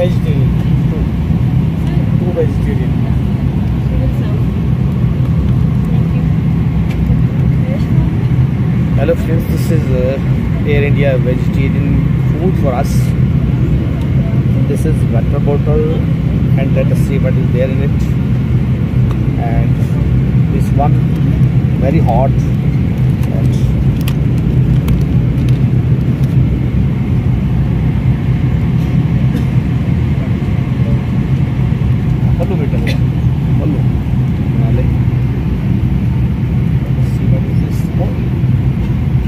vegetarian. Two. Two vegetarian. Hello friends, this is uh, Air India vegetarian food for us. This is water bottle and let us see what is there in it. And this one very hot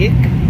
Okay.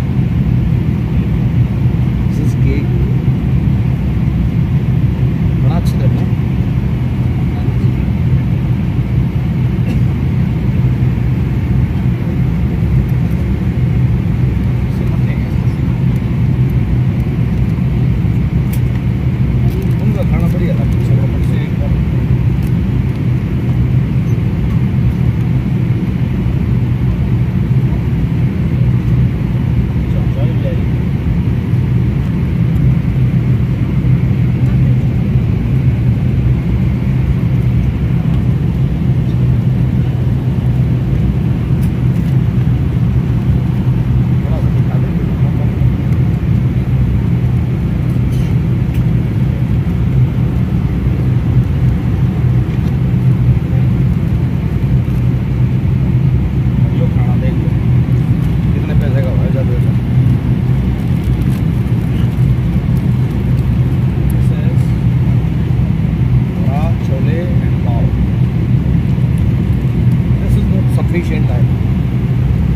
sufficient time.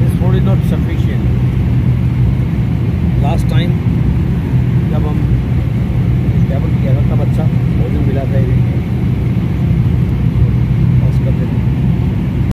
It's really not sufficient.